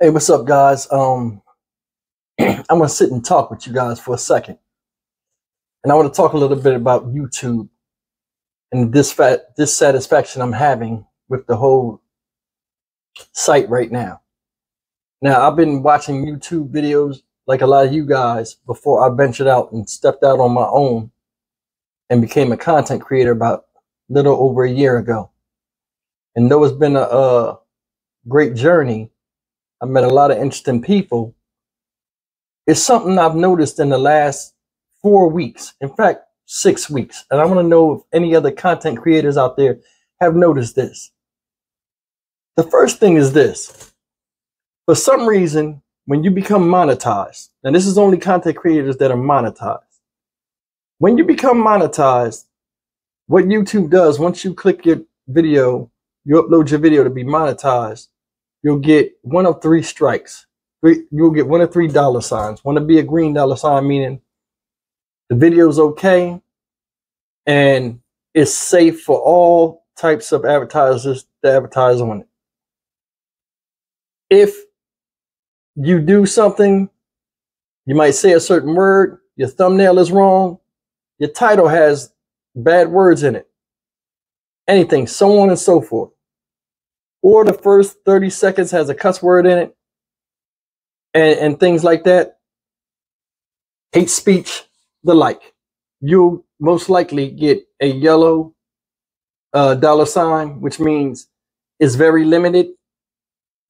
Hey, what's up, guys? Um, I'm gonna sit and talk with you guys for a second, and I want to talk a little bit about YouTube and this fat dissatisfaction I'm having with the whole site right now. Now, I've been watching YouTube videos like a lot of you guys before I ventured out and stepped out on my own and became a content creator about a little over a year ago. And though it's been a, a great journey, I met a lot of interesting people. It's something I've noticed in the last four weeks, in fact, six weeks. And I want to know if any other content creators out there have noticed this. The first thing is this. For some reason, when you become monetized, and this is only content creators that are monetized. When you become monetized, what YouTube does, once you click your video, you upload your video to be monetized, you'll get one of three strikes. You'll get one of three dollar signs. Want to be a green dollar sign, meaning the video's okay and it's safe for all types of advertisers to advertise on it. If you do something, you might say a certain word, your thumbnail is wrong, your title has bad words in it, anything, so on and so forth or the first 30 seconds has a cuss word in it and, and things like that, hate speech, the like, you'll most likely get a yellow uh, dollar sign, which means it's very limited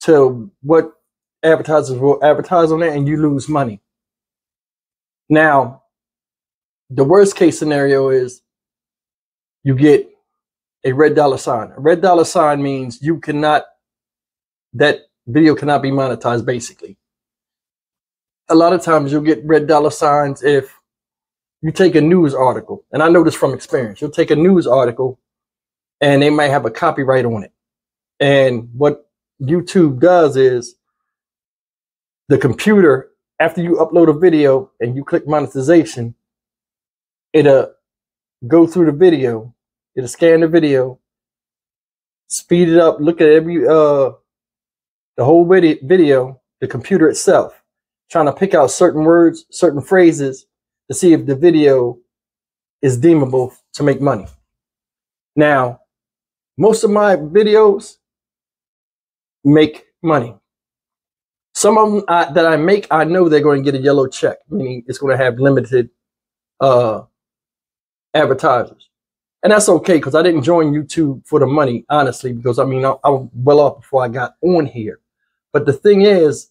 to what advertisers will advertise on it and you lose money. Now, the worst case scenario is you get a red dollar sign. A red dollar sign means you cannot, that video cannot be monetized basically. A lot of times you'll get red dollar signs if you take a news article, and I know this from experience. You'll take a news article and they might have a copyright on it. And what YouTube does is the computer, after you upload a video and you click monetization, it'll go through the video It'll scan the video, speed it up, look at every uh the whole video, the computer itself, trying to pick out certain words, certain phrases to see if the video is deemable to make money. Now, most of my videos make money. Some of them I, that I make, I know they're going to get a yellow check, meaning it's going to have limited uh, advertisers and that's okay because I didn't join YouTube for the money, honestly, because I mean, I, I was well off before I got on here. But the thing is,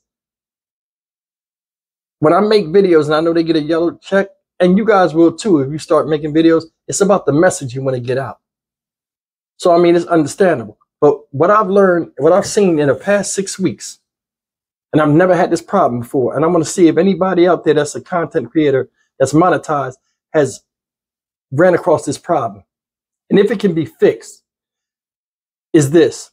when I make videos and I know they get a yellow check, and you guys will too if you start making videos, it's about the message you want to get out. So, I mean, it's understandable. But what I've learned, what I've seen in the past six weeks, and I've never had this problem before, and I'm going to see if anybody out there that's a content creator that's monetized has ran across this problem and if it can be fixed, is this.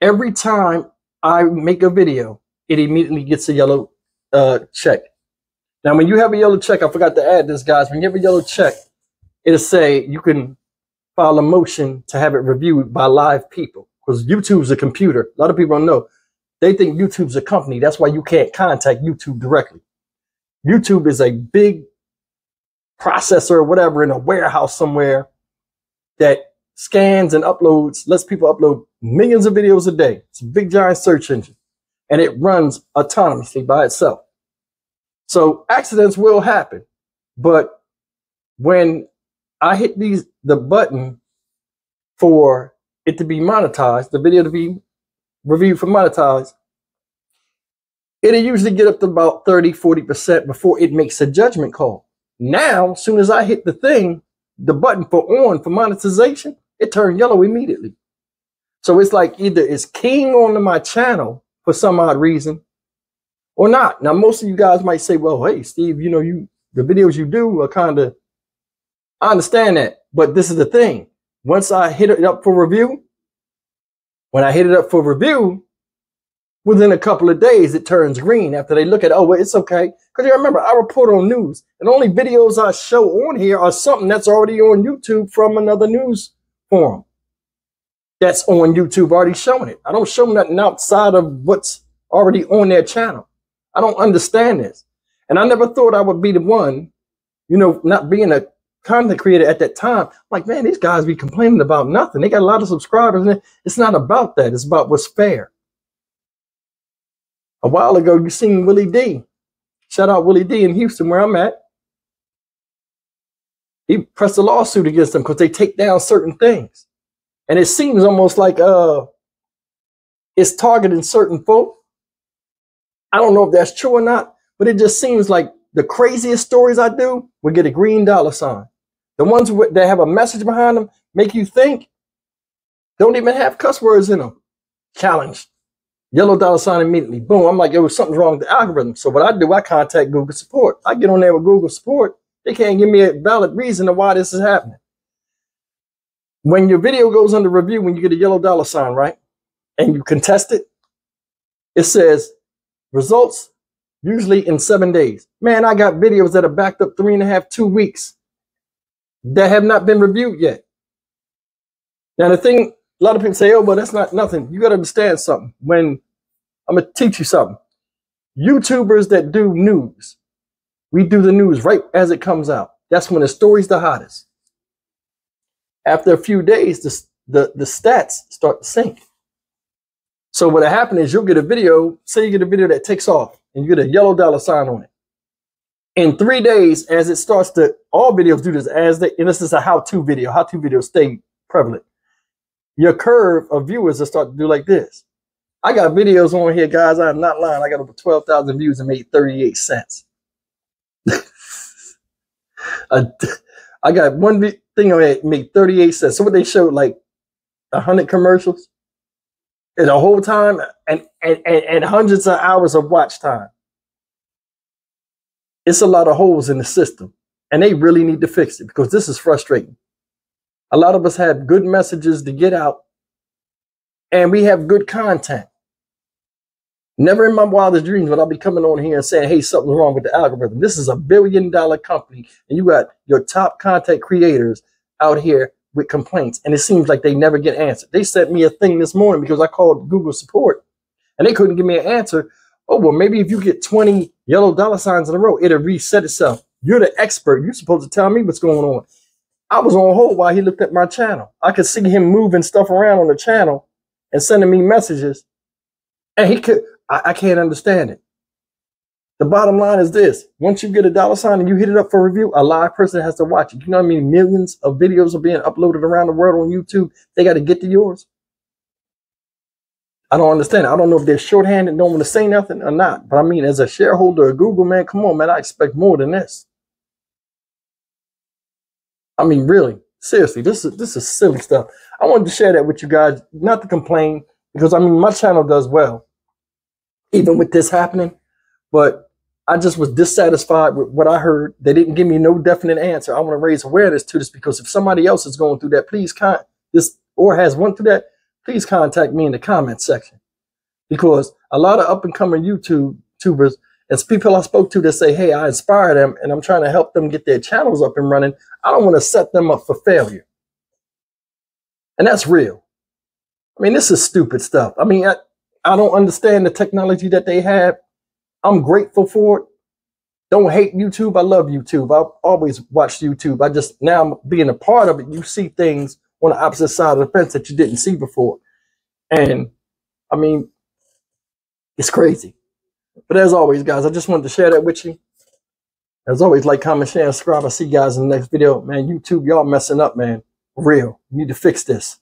Every time I make a video, it immediately gets a yellow uh, check. Now, when you have a yellow check, I forgot to add this, guys. When you have a yellow check, it'll say you can file a motion to have it reviewed by live people because YouTube's a computer. A lot of people don't know. They think YouTube's a company. That's why you can't contact YouTube directly. YouTube is a big processor or whatever in a warehouse somewhere that scans and uploads, lets people upload millions of videos a day. It's a big giant search engine and it runs autonomously by itself. So accidents will happen. But when I hit these the button for it to be monetized, the video to be reviewed for monetized, it'll usually get up to about 30, 40% before it makes a judgment call. Now, as soon as I hit the thing, the button for on for monetization, it turned yellow immediately. So it's like either it's king onto my channel for some odd reason or not. Now, most of you guys might say, well, hey, Steve, you know, you the videos you do are kind of, I understand that. But this is the thing. Once I hit it up for review, when I hit it up for review, within a couple of days, it turns green after they look at, oh, well, it's okay. Because you remember, I report on news, and only videos I show on here are something that's already on YouTube from another news forum that's on YouTube already showing it. I don't show nothing outside of what's already on their channel. I don't understand this. And I never thought I would be the one, you know, not being a content creator at that time. I'm like, man, these guys be complaining about nothing. They got a lot of subscribers. And it's not about that. It's about what's fair. A while ago, you seen Willie D. Shout out Willie D in Houston, where I'm at. He pressed a lawsuit against them because they take down certain things. And it seems almost like uh it's targeting certain folk. I don't know if that's true or not, but it just seems like the craziest stories I do will get a green dollar sign. The ones that have a message behind them make you think don't even have cuss words in them. Challenge. Yellow dollar sign immediately. Boom. I'm like, yo, something's wrong with the algorithm. So what I do, I contact Google support. I get on there with Google support. They can't give me a valid reason of why this is happening. When your video goes under review, when you get a yellow dollar sign, right? And you contest it, it says results usually in seven days. Man, I got videos that are backed up three and a half, two weeks that have not been reviewed yet. Now, the thing a lot of people say, oh, but that's not nothing. You got to understand something. When I'm going to teach you something. YouTubers that do news, we do the news right as it comes out. That's when the story's the hottest. After a few days, the, the, the stats start to sink. So what'll happen is you'll get a video, say you get a video that takes off and you get a yellow dollar sign on it. In three days, as it starts to, all videos do this, as they, and this is a how-to video, how-to videos stay prevalent your curve of viewers will start to do like this. I got videos on here, guys. I'm not lying. I got over 12,000 views and made 38 cents. I, got one thing on it made 38 cents. So what they showed like 100 commercials in the whole time and, and, and, and hundreds of hours of watch time. It's a lot of holes in the system and they really need to fix it because this is frustrating. A lot of us have good messages to get out, and we have good content. Never in my wildest dreams would I be coming on here and saying, hey, something's wrong with the algorithm. This is a billion dollar company, and you got your top content creators out here with complaints, and it seems like they never get answered. They sent me a thing this morning because I called Google support, and they couldn't give me an answer. Oh, well, maybe if you get 20 yellow dollar signs in a row, it'll reset itself. You're the expert. You're supposed to tell me what's going on. I was on hold while he looked at my channel. I could see him moving stuff around on the channel and sending me messages. And he could, I, I can't understand it. The bottom line is this. Once you get a dollar sign and you hit it up for review, a live person has to watch it. You know what I mean? Millions of videos are being uploaded around the world on YouTube. They got to get to yours. I don't understand. I don't know if they're shorthanded, don't want to say nothing or not. But I mean, as a shareholder of Google, man, come on, man, I expect more than this. I mean, really, seriously, this is this is silly stuff. I wanted to share that with you guys, not to complain, because I mean my channel does well, even with this happening. But I just was dissatisfied with what I heard. They didn't give me no definite answer. I want to raise awareness to this because if somebody else is going through that, please con this or has went through that, please contact me in the comment section. Because a lot of up and coming YouTube tubers it's people I spoke to that say, hey, I inspire them and I'm trying to help them get their channels up and running. I don't want to set them up for failure. And that's real. I mean, this is stupid stuff. I mean, I, I don't understand the technology that they have. I'm grateful for it. Don't hate YouTube. I love YouTube. I've always watched YouTube. I just, now being a part of it. You see things on the opposite side of the fence that you didn't see before. And I mean, it's crazy. But as always, guys, I just wanted to share that with you. As always, like, comment, share, and subscribe. I'll see you guys in the next video. Man, YouTube, y'all messing up, man. real. You need to fix this.